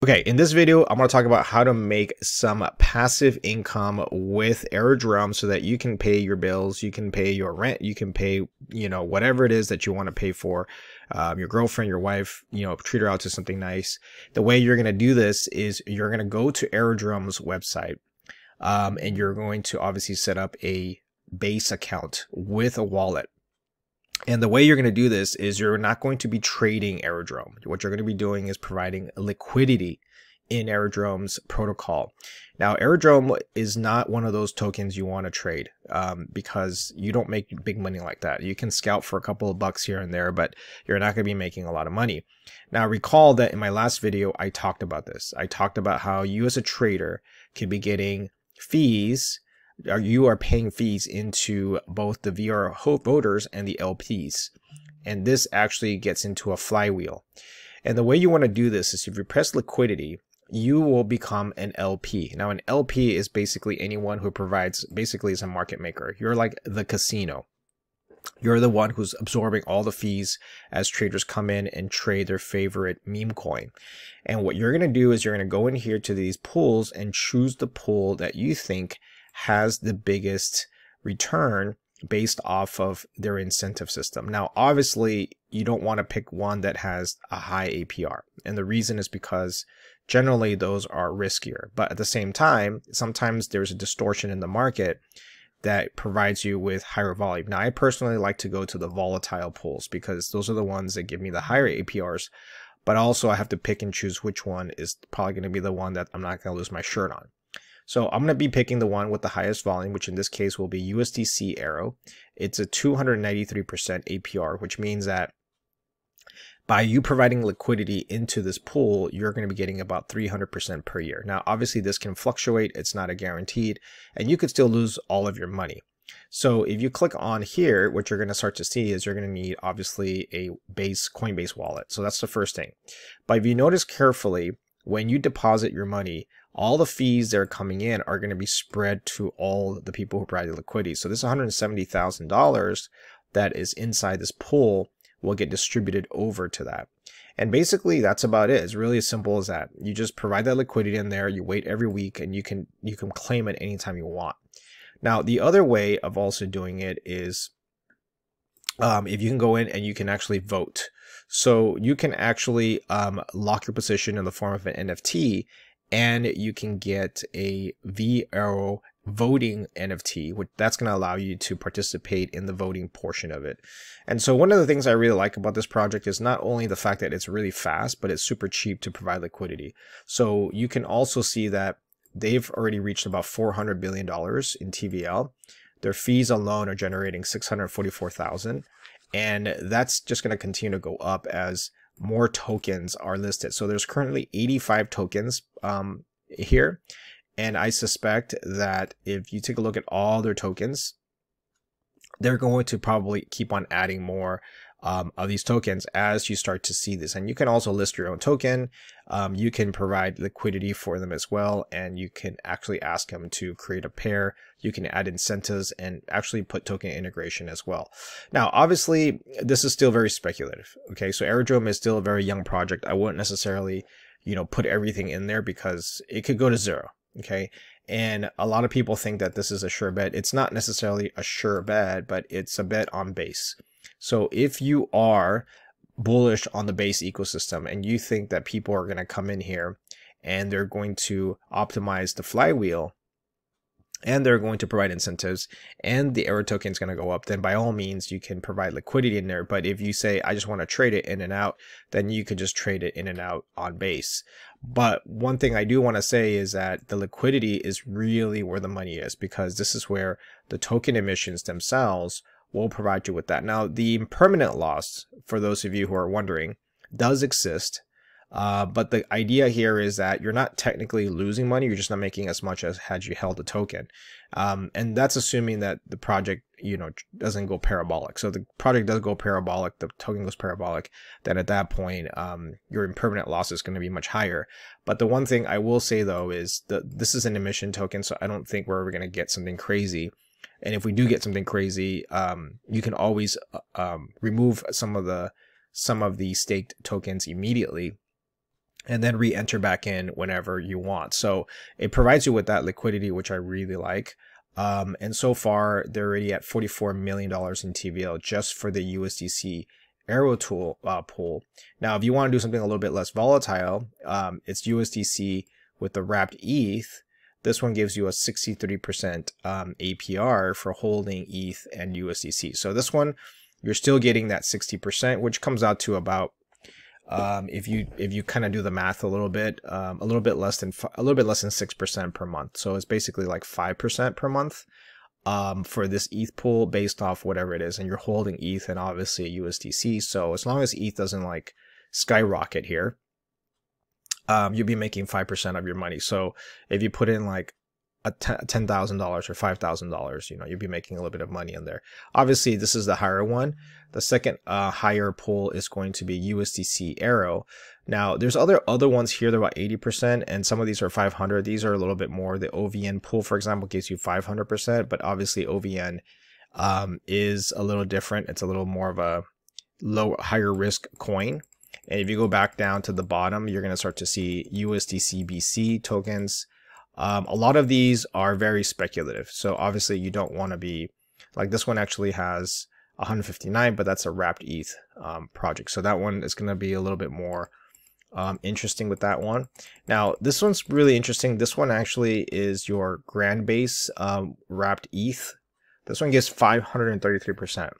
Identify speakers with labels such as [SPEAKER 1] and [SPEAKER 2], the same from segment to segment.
[SPEAKER 1] Okay, in this video, I'm going to talk about how to make some passive income with Aerodrome so that you can pay your bills, you can pay your rent, you can pay, you know, whatever it is that you want to pay for, um, your girlfriend, your wife, you know, treat her out to something nice. The way you're going to do this is you're going to go to Aerodrome's website um, and you're going to obviously set up a base account with a wallet. And the way you're going to do this is you're not going to be trading Aerodrome. What you're going to be doing is providing liquidity in Aerodrome's protocol. Now, Aerodrome is not one of those tokens you want to trade um, because you don't make big money like that. You can scout for a couple of bucks here and there, but you're not going to be making a lot of money. Now, recall that in my last video, I talked about this. I talked about how you as a trader can be getting fees you are paying fees into both the VR voters and the LPs. And this actually gets into a flywheel. And the way you want to do this is if you press liquidity, you will become an LP. Now, an LP is basically anyone who provides, basically is a market maker. You're like the casino. You're the one who's absorbing all the fees as traders come in and trade their favorite meme coin. And what you're going to do is you're going to go in here to these pools and choose the pool that you think has the biggest return based off of their incentive system. Now, obviously, you don't want to pick one that has a high APR. And the reason is because generally those are riskier. But at the same time, sometimes there's a distortion in the market that provides you with higher volume. Now, I personally like to go to the volatile pools because those are the ones that give me the higher APRs. But also, I have to pick and choose which one is probably going to be the one that I'm not going to lose my shirt on. So I'm going to be picking the one with the highest volume, which in this case will be USDC AERO. It's a 293% APR, which means that by you providing liquidity into this pool, you're going to be getting about 300% per year. Now, obviously this can fluctuate. It's not a guaranteed, and you could still lose all of your money. So if you click on here, what you're going to start to see is you're going to need obviously a base Coinbase wallet. So that's the first thing. But if you notice carefully, when you deposit your money, all the fees that are coming in are going to be spread to all the people who provide the liquidity. So this $170,000 that is inside this pool will get distributed over to that. And basically that's about it. It's really as simple as that. You just provide that liquidity in there, you wait every week and you can you can claim it anytime you want. Now the other way of also doing it is um, if you can go in and you can actually vote. So you can actually um, lock your position in the form of an NFT and you can get a veAERO voting NFT, which that's going to allow you to participate in the voting portion of it. And so one of the things I really like about this project is not only the fact that it's really fast, but it's super cheap to provide liquidity. So you can also see that they've already reached about $400 billion in TVL. Their fees alone are generating 644,000. And that's just going to continue to go up as more tokens are listed. So there's currently 85 tokens um, here. And I suspect that if you take a look at all their tokens, they're going to probably keep on adding more um, of these tokens as you start to see this. And you can also list your own token. Um, you can provide liquidity for them as well. And you can actually ask them to create a pair. You can add incentives and actually put token integration as well. Now, obviously, this is still very speculative. Okay, so Aerodrome is still a very young project. I wouldn't necessarily, you know, put everything in there because it could go to zero. Okay. And a lot of people think that this is a sure bet. It's not necessarily a sure bet, but it's a bet on base. So if you are bullish on the base ecosystem and you think that people are going to come in here and they're going to optimize the flywheel and they're going to provide incentives and the AERO token is going to go up, then by all means you can provide liquidity in there. But if you say, I just want to trade it in and out, then you could just trade it in and out on base. But one thing I do want to say is that the liquidity is really where the money is because this is where the token emissions themselves will provide you with that. Now, the impermanent loss, for those of you who are wondering, does exist. Uh, but the idea here is that you're not technically losing money, you're just not making as much as had you held a token. Um, and that's assuming that the project, you know, doesn't go parabolic. So the project does go parabolic, the token goes parabolic, then at that point, um, your impermanent loss is going to be much higher. But the one thing I will say though is that this is an emission token, so I don't think we're ever going to get something crazy and if we do get something crazy, um, you can always uh, um, remove some of the some of the staked tokens immediately and then re-enter back in whenever you want. So it provides you with that liquidity, which I really like. Um, and so far, they're already at $44 million in TVL just for the USDC AERO tool uh, pool. Now, if you want to do something a little bit less volatile, um, it's USDC with the wrapped ETH. This one gives you a 63% um, APR for holding ETH and USDC. So this one, you're still getting that 60%, which comes out to about um, if you if you kind of do the math a little bit, um, a little bit less than a little bit less than six percent per month. So it's basically like five percent per month um, for this ETH pool based off whatever it is, and you're holding ETH and obviously USDC. So as long as ETH doesn't like skyrocket here, um, you'll be making five percent of your money. So if you put in like a ten thousand dollars or five thousand dollars, you know, you'll be making a little bit of money in there. Obviously, this is the higher one. The second uh, higher pool is going to be USDC AERO. Now, there's other other ones here. They're about eighty percent, and some of these are five hundred. These are a little bit more. The OVN pool, for example, gives you five hundred percent, but obviously OVN um, is a little different. It's a little more of a low, higher risk coin. And if you go back down to the bottom, you're going to start to see USDC BC tokens. Um, a lot of these are very speculative. So obviously you don't want to be like this one actually has 159, but that's a wrapped ETH um, project. So that one is going to be a little bit more um, interesting with that one. Now, this one's really interesting. This one actually is your grand base um, wrapped ETH. This one gives 533%.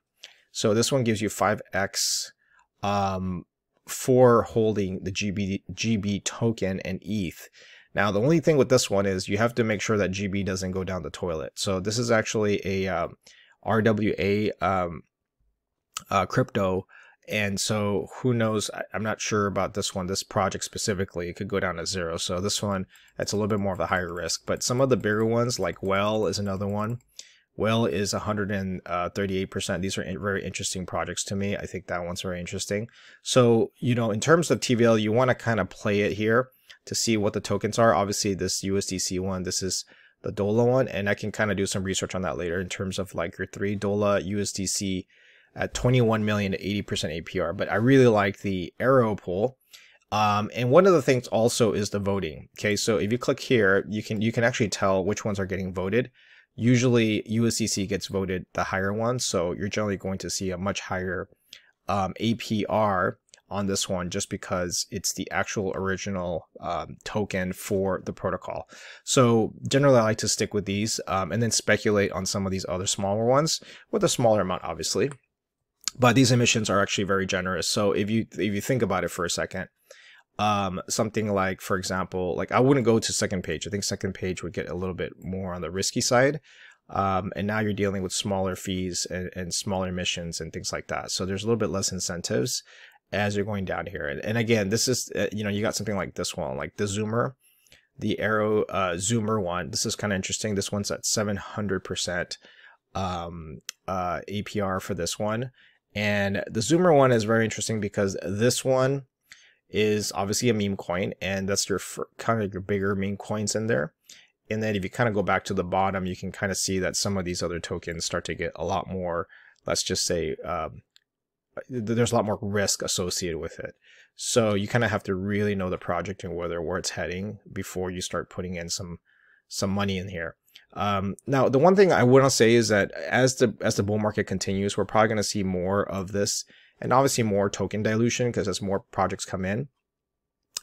[SPEAKER 1] So this one gives you 5x um, for holding the GB, GB token and ETH. Now, the only thing with this one is you have to make sure that GB doesn't go down the toilet. So this is actually a um, RWA um, uh, crypto. And so who knows? I, am not sure about this one, this project specifically. It could go down to zero. So this one, that's a little bit more of a higher risk. But some of the bigger ones, like Well is another one. Well is 138%. These are very interesting projects to me. I think that one's very interesting. So, you know, in terms of TVL, you want to kind of play it here to see what the tokens are. Obviously, this USDC one, this is the DOLA one, and I can kind of do some research on that later in terms of like your three DOLA USDC at 21 million to 80% APR. But I really like the AERO pool. Um, and one of the things also is the voting. Okay, so if you click here, you can you can actually tell which ones are getting voted. Usually USDC gets voted the higher one, so you're generally going to see a much higher um, APR on this one just because it's the actual original um, token for the protocol. So generally I like to stick with these um, and then speculate on some of these other smaller ones with a smaller amount obviously. But these emissions are actually very generous. So if you if you think about it for a second, um, something like, for example, like I wouldn't go to second page. I think second page would get a little bit more on the risky side. Um, and now you're dealing with smaller fees and, and, smaller emissions and things like that. So there's a little bit less incentives as you're going down here. And, and again, this is, uh, you know, you got something like this one, like the Zoomer, the AERO uh, Zoomer one. This is kind of interesting. This one's at 700% um, uh, APR for this one. And the Zoomer one is very interesting because this one is obviously a meme coin, and that's your kind of your bigger meme coins in there. And then if you kind of go back to the bottom, you can kind of see that some of these other tokens start to get a lot more, let's just say, um, there's a lot more risk associated with it. So you kind of have to really know the project and whether where it's heading before you start putting in some some money in here. Um, now, the one thing I want to say is that as the as the bull market continues, we're probably going to see more of this, and obviously more token dilution because as more projects come in,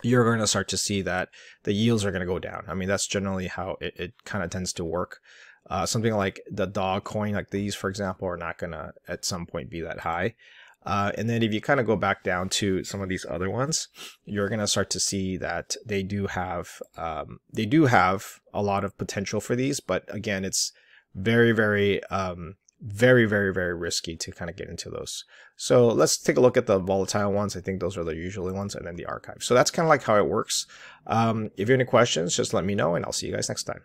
[SPEAKER 1] you're going to start to see that the yields are going to go down. I mean, that's generally how it, it kind of tends to work. Uh, something like the dog coin, like these, for example, are not going to at some point be that high. Uh, and then if you kind of go back down to some of these other ones, you're going to start to see that they do have um, they do have a lot of potential for these, but again, it's very very um, very very very risky to kind of get into those. So let's take a look at the volatile ones. I think those are the usually ones, and then the archive. So that's kind of like how it works. Um, if you have any questions, just let me know, and I'll see you guys next time.